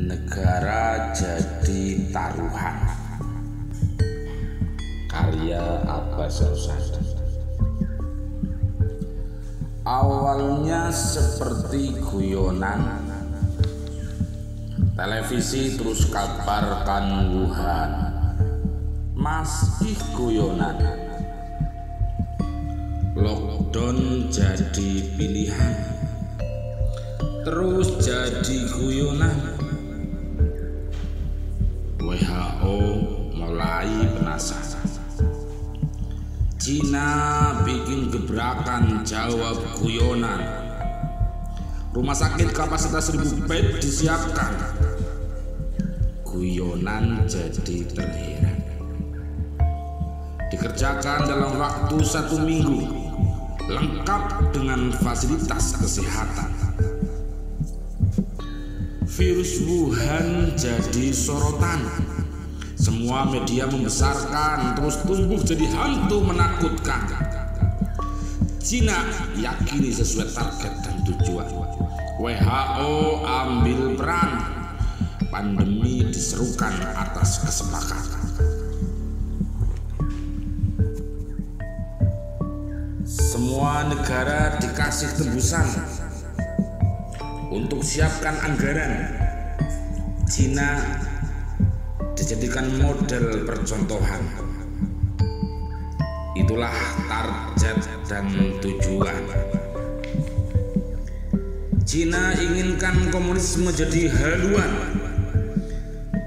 Negara jadi taruhan. Karya Abbas Rosadi Awalnya seperti guyonan. Televisi terus kabarkan Wuhan Masih guyonan. Lockdown jadi pilihan. Terus jadi guyonan penasaran. Cina bikin gebrakan jawab guyonan. Rumah sakit kapasitas 1000 bed disiapkan. Guyonan jadi terheran. Dikerjakan dalam waktu satu minggu, lengkap dengan fasilitas kesehatan virus Wuhan jadi sorotan. Semua media membesarkan, terus tumbuh jadi hantu menakutkan. Cina yakini sesuai target dan tujuan. WHO ambil peran. Pandemi diserukan atas kesepakatan. Semua negara dikasih tebusan untuk siapkan anggaran Cina dijadikan model percontohan. Itulah target dan tujuan. Cina inginkan komunisme jadi haluan.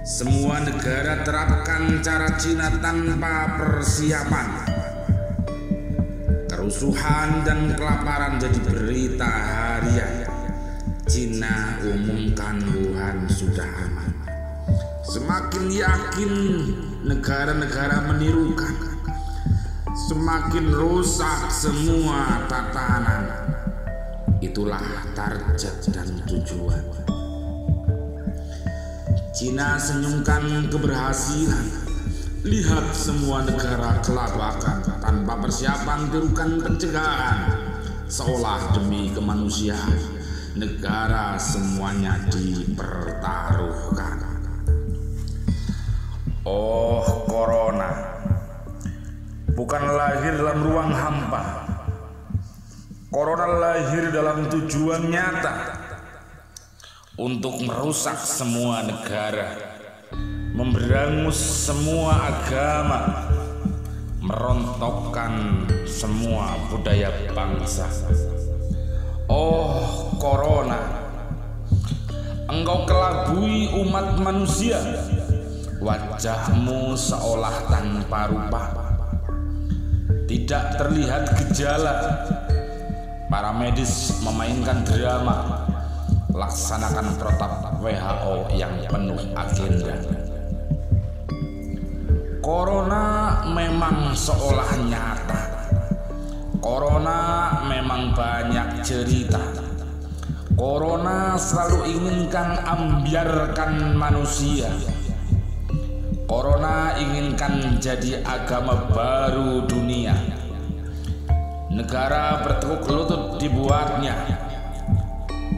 Semua negara terapkan cara Cina tanpa persiapan. Kerusuhan dan kelaparan jadi berita harian. Cina umumkan Wuhan sudah aman. Semakin yakin negara-negara menirukan, semakin rusak semua tatanan. Itulah target dan tujuan. Cina senyumkan keberhasilan. Lihat semua negara kelabakan tanpa persiapan tirukan pencegahan seolah demi kemanusiaan negara semuanya dipertaruhkan. Oh, corona. Bukan lahir dalam ruang hampa. Corona lahir dalam tujuan nyata. Untuk merusak semua negara, memberangus semua agama, merontokkan semua budaya bangsa. Oh Corona. Engkau kelabui umat manusia Wajahmu seolah tanpa rupa. Tidak terlihat gejala. Para medis memainkan drama. Laksanakan protap WHO yang penuh agenda. Corona memang seolah nyata. Corona memang banyak cerita. Corona selalu inginkan ambiarkan manusia. Corona inginkan jadi agama baru dunia. Negara bertekuk lutut dibuatnya.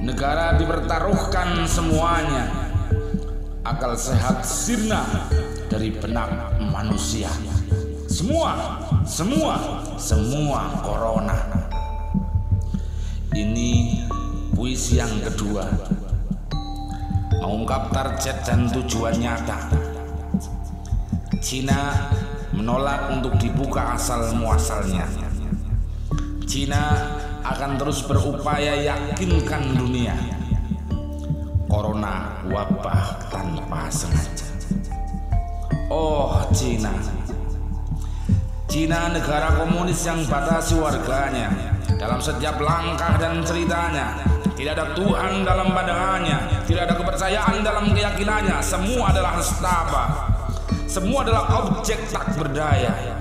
Negara dipertaruhkan semuanya. Akal sehat sirna dari benak manusia. Semua, semua, semua corona. Ini puisi yang kedua. Mengungkap target dan tujuan nyata. Cina menolak untuk dibuka asal muasalnya. Cina akan terus berupaya yakinkan dunia. Corona wabah tanpa sengaja. Oh Cina Cina negara komunis yang batasi warganya dalam setiap langkah dan ceritanya tidak ada Tuhan dalam pandangannya tidak ada kepercayaan dalam keyakinannya semua adalah nestapa semua adalah objek tak berdaya.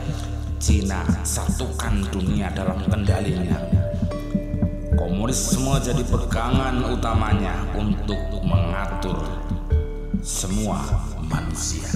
Cina satukan dunia dalam kendalinya. Komunisme jadi pegangan utamanya untuk mengatur semua manusia